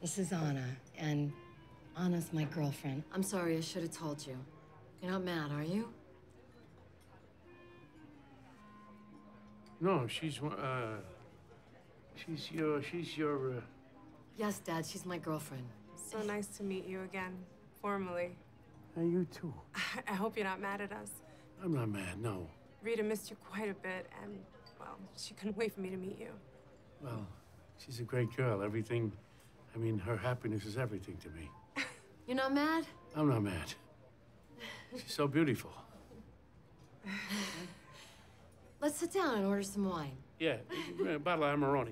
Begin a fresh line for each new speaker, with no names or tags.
This is Anna, and Anna's my girlfriend.
I'm sorry, I should have told you. You're not mad, are you?
No, she's uh, she's your she's your. Uh...
Yes, Dad, she's my girlfriend.
So nice to meet you again, formally.
And you too.
I hope you're not mad at us.
I'm not mad. No.
Rita missed you quite a bit, and well, she couldn't wait for me to meet you.
Well, she's a great girl. Everything, I mean, her happiness is everything to me.
You're not mad?
I'm not mad. She's so beautiful.
Let's sit down and order some wine.
Yeah, a bottle of Amarone.